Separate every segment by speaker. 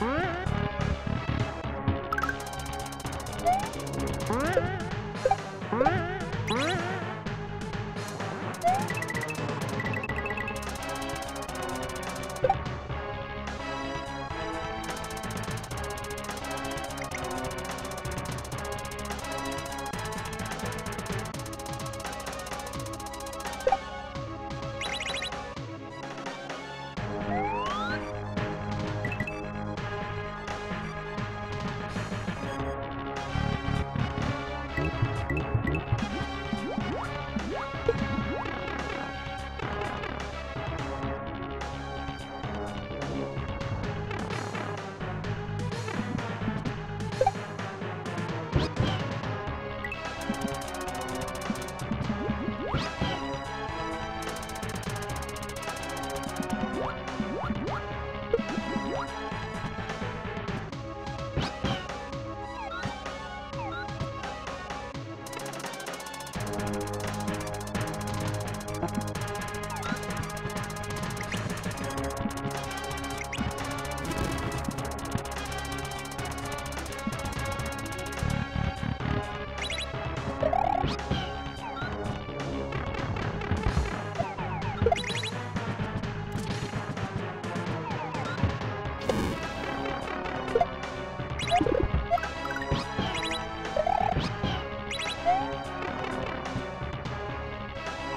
Speaker 1: Ah!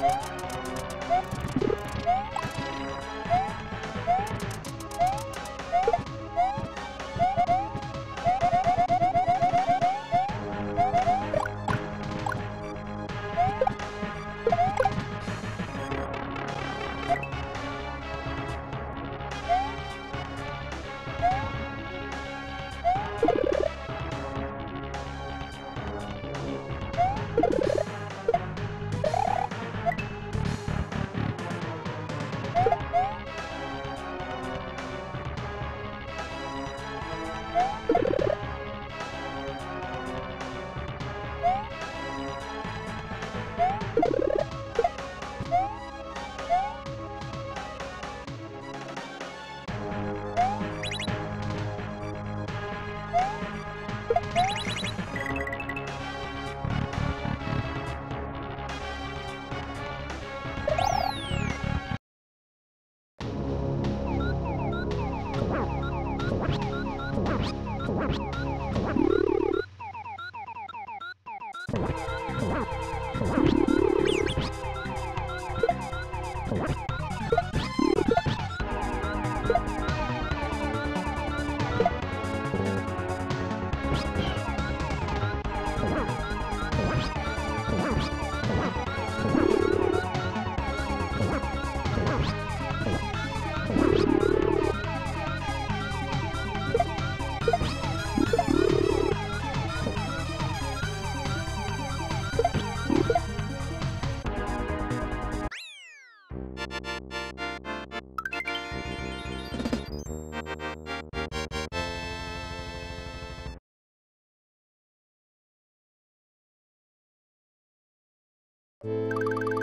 Speaker 1: you
Speaker 2: Oh, my God. you